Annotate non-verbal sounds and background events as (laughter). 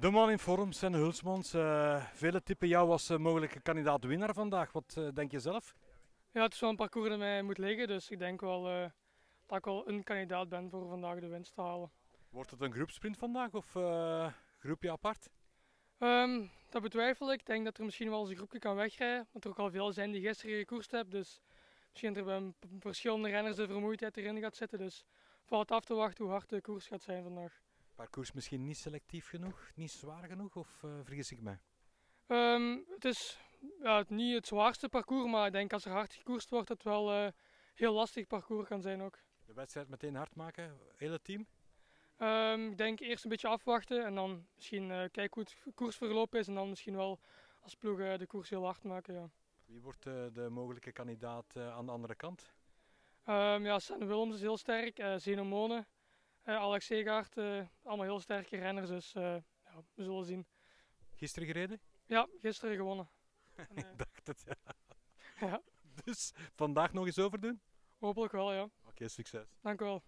De man in vorm, Sven Hulsmans. Uh, vele tippen jou als uh, mogelijke kandidaat winnaar vandaag. Wat uh, denk je zelf? Ja, het is wel een parcours dat mij moet liggen. Dus ik denk wel dat ik wel een kandidaat ben voor vandaag de winst te halen. Wordt het een groepsprint vandaag of groepje apart? Um, dat betwijfel ik. Ik denk dat er misschien wel eens een groepje kan wegrijden. Want er ook al veel zijn die gisteren gekoerst hebben. Dus misschien dat er bij verschillende renners de vermoeidheid erin gaat zitten. Dus valt af te wachten hoe hard de koers gaat zijn vandaag. Parcours misschien niet selectief genoeg, niet zwaar genoeg of uh, vergis ik mij? Um, het is ja, niet het zwaarste parcours, maar ik denk als er hard gekoerst wordt, dat het wel een uh, heel lastig parcours kan zijn ook. De wedstrijd meteen hard maken, hele team? Um, ik denk eerst een beetje afwachten en dan misschien uh, kijken hoe het koersverloop is en dan misschien wel als ploeg de koers heel hard maken. Ja. Wie wordt de mogelijke kandidaat aan de andere kant? Um, ja, Senne Willems is heel sterk, uh, Zenomone, Alex Segaard, uh, allemaal heel sterke renners, dus ja, we zullen zien. Gisteren gereden? Ja, gisteren gewonnen. (laughs) Ik dacht het, ja. (laughs) ja. Dus vandaag nog eens overdoen? Hopelijk wel, ja. Oké, okay, succes. Dank u wel.